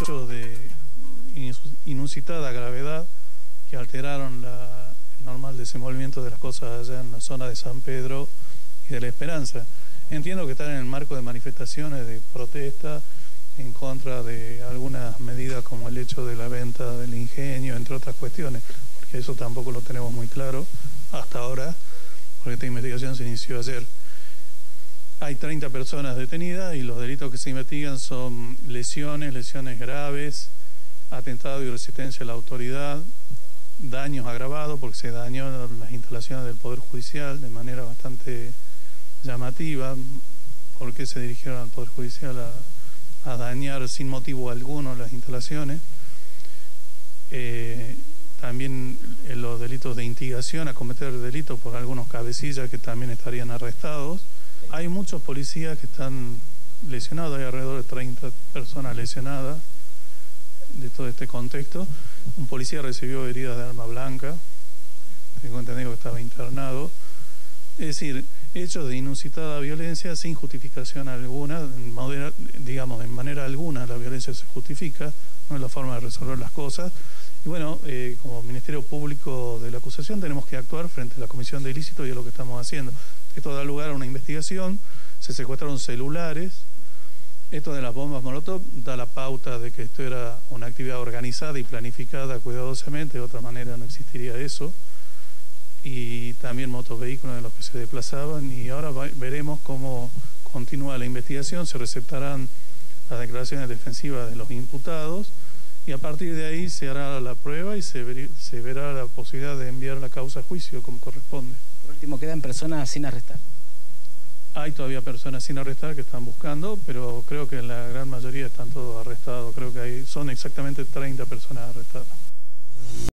hechos de inusitada gravedad que alteraron la, el normal desenvolvimiento de las cosas allá en la zona de San Pedro y de La Esperanza. Entiendo que están en el marco de manifestaciones de protesta en contra de algunas medidas como el hecho de la venta del ingenio, entre otras cuestiones, porque eso tampoco lo tenemos muy claro hasta ahora, porque esta investigación se inició ayer. Hay 30 personas detenidas y los delitos que se investigan son lesiones, lesiones graves, atentado y resistencia a la autoridad, daños agravados porque se dañó las instalaciones del Poder Judicial de manera bastante llamativa, porque se dirigieron al Poder Judicial a, dañar sin motivo alguno las instalaciones. Eh, también los delitos de instigación a cometer delitos por algunos cabecillas que también estarían arrestados. Hay muchos policías que están lesionados, hay alrededor de 30 personas lesionadas de todo este contexto. Un policía recibió heridas de arma blanca, tengo entendido que estaba internado. Es decir, hechos de inusitada violencia sin justificación alguna, digamos, en manera alguna la violencia se justifica, no es la forma de resolver las cosas. Y bueno, eh, como Ministerio Público de la Acusación tenemos que actuar frente a la Comisión de Ilícito y es lo que estamos haciendo. Esto da lugar a una investigación, se secuestraron celulares, esto de las bombas Molotov da la pauta de que esto era una actividad organizada y planificada cuidadosamente, de otra manera no existiría eso. Y también motovehículos en los que se desplazaban y ahora veremos cómo continúa la investigación, se receptarán las declaraciones defensivas de los imputados y a partir de ahí se hará la prueba y se, se verá la posibilidad de enviar la causa a juicio como corresponde. Por último, ¿quedan personas sin arrestar? Hay todavía personas sin arrestar que están buscando, pero creo que la gran mayoría están todos arrestados. Creo que hay, son exactamente 30 personas arrestadas.